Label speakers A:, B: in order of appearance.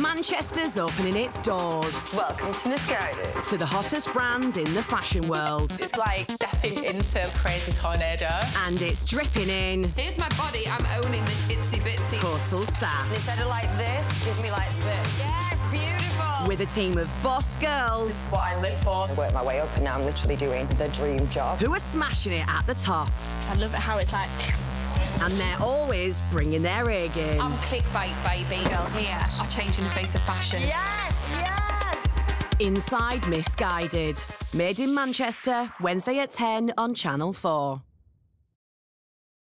A: Manchester's opening its doors
B: Welcome to Missguided.
A: to the hottest brand in the fashion world.
C: It's like stepping into a crazy tornado.
A: And it's dripping in
D: Here's my body, I'm owning this itsy bitsy.
A: total sass.
B: Instead of like this, give me like this. Yes, beautiful.
A: With a team of boss girls This is
C: What I live for.
B: I worked my way up and now I'm literally doing the dream job.
A: who are smashing it at the top.
E: I love it how it's like.
A: And they're always bringing their A game.
B: I'm clickbait, baby.
D: Girls here are changing the face of fashion.
B: Yes, yes.
A: Inside Missguided. Made in Manchester, Wednesday at 10 on Channel 4.